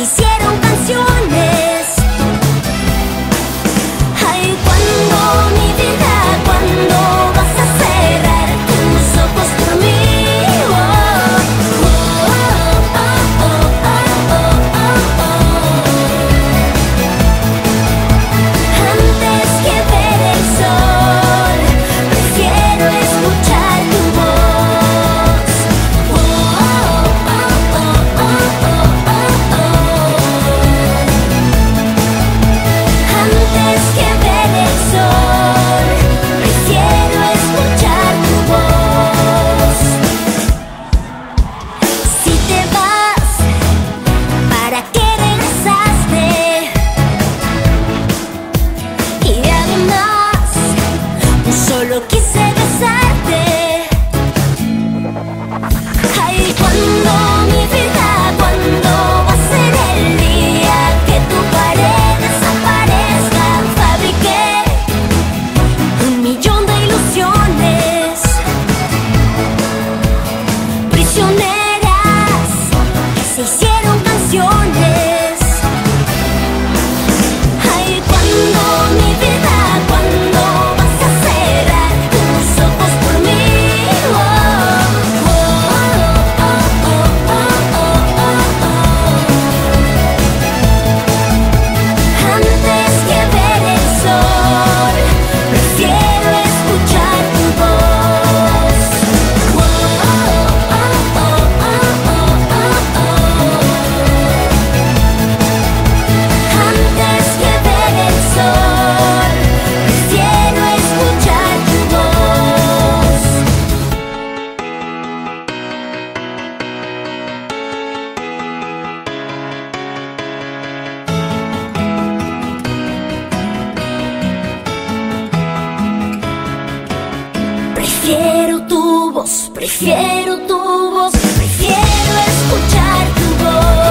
Te Prefiero tu voz, prefiero escuchar tu voz.